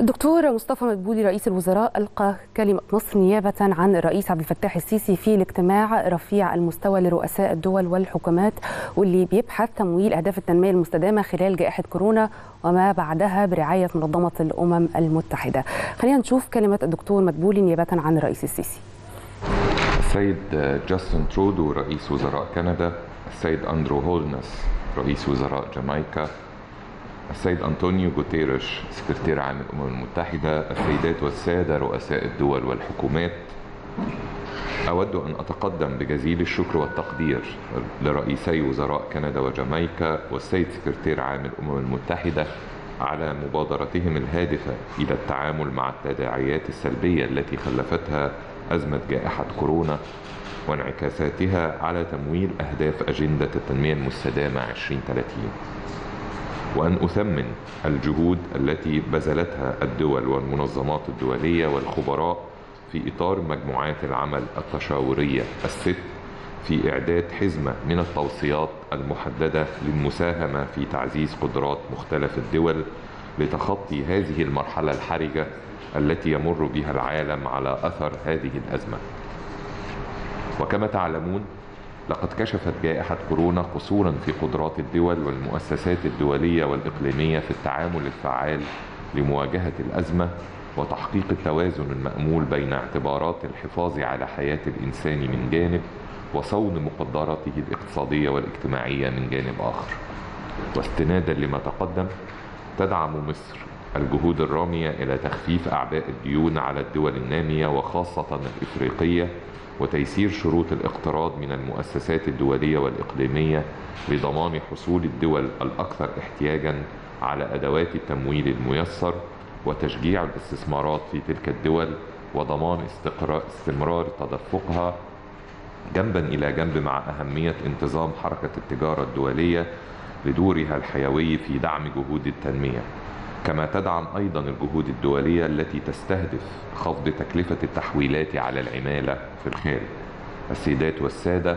الدكتور مصطفى مدبولي رئيس الوزراء ألقى كلمة مصر نيابة عن الرئيس عبد الفتاح السيسي في الاجتماع رفيع المستوى لرؤساء الدول والحكومات واللي بيبحث تمويل أهداف التنمية المستدامة خلال جائحة كورونا وما بعدها برعاية منظمة الأمم المتحدة. خلينا نشوف كلمة الدكتور مدبولي نيابة عن الرئيس السيسي. السيد جاستن ترودو رئيس وزراء كندا السيد أندرو هولنس رئيس وزراء جامايكا السيد أنطونيو غوتيريش سكرتير عام الأمم المتحدة السيدات والسادة رؤساء الدول والحكومات. أود أن أتقدم بجزيل الشكر والتقدير لرئيسي وزراء كندا وجامايكا والسيد سكرتير عام الأمم المتحدة على مبادرتهم الهادفة إلى التعامل مع التداعيات السلبية التي خلفتها أزمة جائحة كورونا وانعكاساتها على تمويل أهداف أجندة التنمية المستدامة 2030 وأن أثمن الجهود التي بذلتها الدول والمنظمات الدولية والخبراء في إطار مجموعات العمل التشاورية. الست في إعداد حزمة من التوصيات المحددة للمساهمة في تعزيز قدرات مختلف الدول لتخطي هذه المرحلة الحرجة التي يمر بها العالم على أثر هذه الأزمة. وكما تعلمون لقد كشفت جائحة كورونا قصورا في قدرات الدول والمؤسسات الدولية والإقليمية في التعامل الفعال لمواجهة الأزمة وتحقيق التوازن المأمول بين اعتبارات الحفاظ على حياة الإنسان من جانب وصون مقدراته الاقتصادية والاجتماعية من جانب آخر. واستنادا لما تقدم تدعم مصر الجهود الرامية إلى تخفيف أعباء الديون على الدول النامية وخاصة الإفريقية وتيسير شروط الاقتراض من المؤسسات الدولية والإقليمية لضمان حصول الدول الأكثر احتياجا على أدوات التمويل الميسر وتشجيع الاستثمارات في تلك الدول وضمان استمرار تدفقها جنبا إلى جنب مع أهمية انتظام حركة التجارة الدولية لدورها الحيوي في دعم جهود التنمية. كما تدعم أيضا الجهود الدولية التي تستهدف خفض تكلفة التحويلات على العمالة في الخارج. السيدات والسادة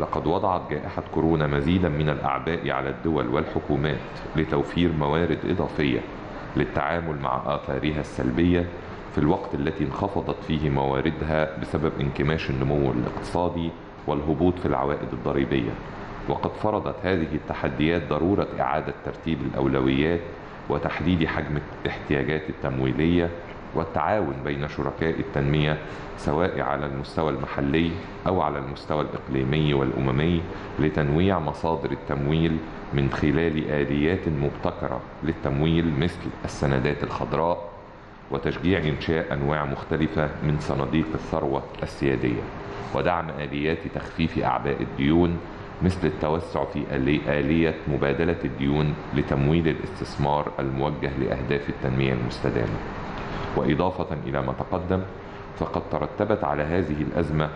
لقد وضعت جائحة كورونا مزيدا من الأعباء على الدول والحكومات لتوفير موارد إضافية للتعامل مع آثارها السلبية في الوقت التي انخفضت فيه مواردها بسبب انكماش النمو الاقتصادي والهبوط في العوائد الضريبية. وقد فرضت هذه التحديات ضرورة إعادة ترتيب الأولويات وتحديد حجم الاحتياجات التمويلية والتعاون بين شركاء التنمية سواء على المستوى المحلي أو على المستوى الإقليمي والأممي لتنويع مصادر التمويل من خلال آليات مبتكرة للتمويل مثل السندات الخضراء وتشجيع إنشاء أنواع مختلفة من صناديق الثروة السيادية ودعم آليات تخفيف أعباء الديون مثل التوسع في آلية مبادلة الديون لتمويل الاستثمار الموجه لأهداف التنمية المستدامة. وإضافة إلى ما تقدم فقد ترتبت على هذه الأزمة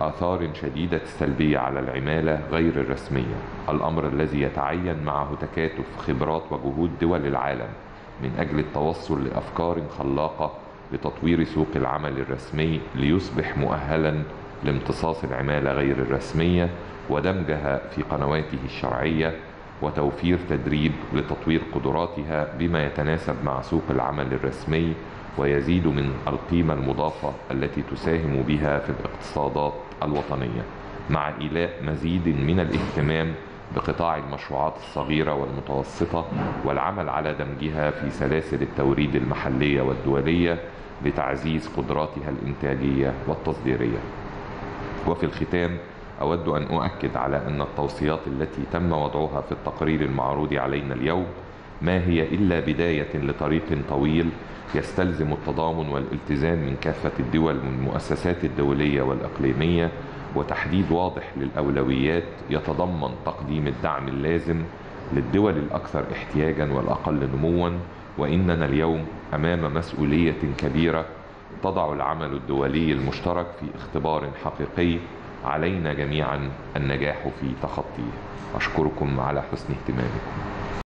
آثار شديدة السلبية على العمالة غير الرسمية. الأمر الذي يتعين معه تكاتف خبرات وجهود دول العالم من أجل التوصل لأفكار خلاقة لتطوير سوق العمل الرسمي ليصبح مؤهلا لامتصاص العمالة غير الرسمية ودمجها في قنواته الشرعية وتوفير تدريب لتطوير قدراتها بما يتناسب مع سوق العمل الرسمي ويزيد من القيمة المضافة التي تساهم بها في الاقتصادات الوطنية مع إيلاء مزيد من الاهتمام بقطاع المشروعات الصغيرة والمتوسطة والعمل على دمجها في سلاسل التوريد المحلية والدولية لتعزيز قدراتها الإنتاجية والتصديرية. وفي الختام أود أن أؤكد على أن التوصيات التي تم وضعها في التقرير المعروض علينا اليوم ما هي إلا بداية لطريق طويل يستلزم التضامن والالتزام من كافة الدول والمؤسسات الدولية والإقليمية وتحديد واضح للأولويات يتضمن تقديم الدعم اللازم للدول الأكثر احتياجا والأقل نموا وإننا اليوم أمام مسؤولية كبيرة تضع العمل الدولي المشترك في اختبار حقيقي علينا جميعا النجاح في تخطيه. أشكركم على حسن اهتمامكم.